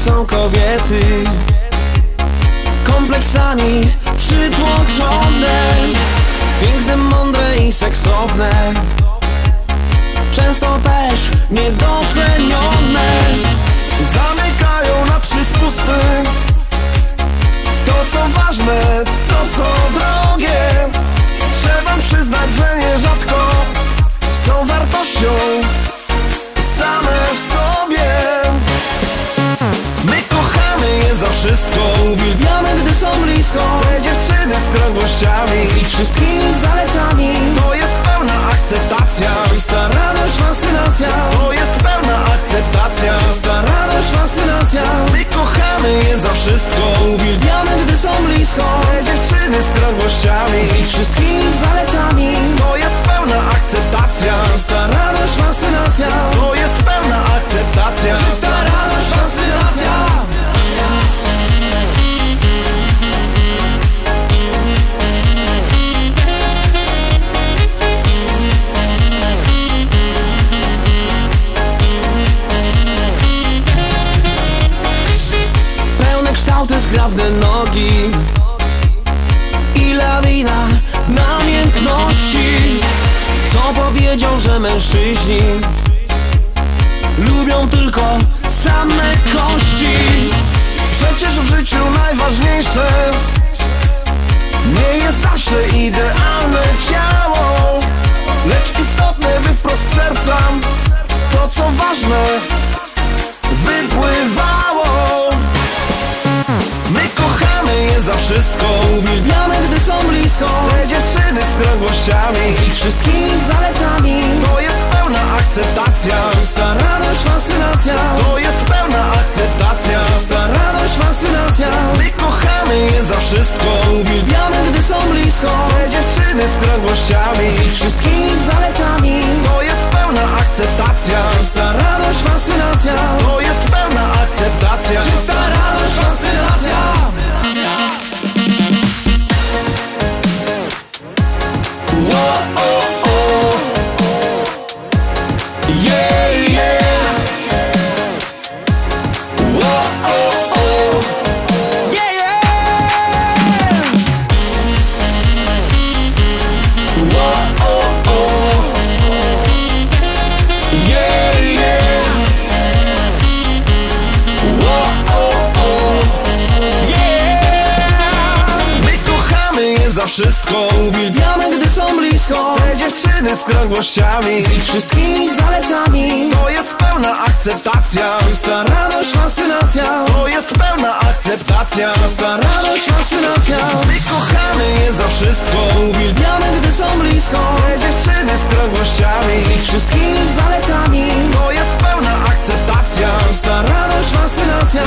są kobiety. Kompleksami przytłoczone. Piękne, mądre i seksowne. Często też niedocenione. Zamykają Dziewczyny z krągłościami Z ich wszystkimi zaletami. To jest pełna akceptacja. Czysta radość, fascynacja. To jest pełna akceptacja. Czysta radość, fascynacja. My kochamy je za wszystko zgrabne nogi I lawina namiętności. Kto powiedział, że mężczyźni Lubią tylko same kości? Przecież w życiu najważniejsze Nie jest zawsze idealne ciało wszystko Uwielbiamy, gdy są blisko Te dziewczyny z krągłościami Z ich wszystkimi zaletami. To jest pełna akceptacja. Czysta radość, fascynacja. To jest pełna akceptacja. Czysta radość, fascynacja. My kochamy je za wszystko. Uwielbiamy, gdy są blisko Te dziewczyny z krągłościami Z ich wszystkimi zaletami. To jest pełna akceptacja. Czysta radość, za wszystko Uwielbiamy, gdy są blisko Te dziewczyny z krągłościami Z ich wszystkimi zaletami. To jest pełna akceptacja. Czysta radość, fascynacja. To jest pełna akceptacja. Czysta radość, fascynacja. My kochamy je za wszystko Uwielbiamy, gdy są blisko Te dziewczyny z krągłościami Z ich wszystkimi zaletami. To jest pełna akceptacja. Czysta radość, fascynacja.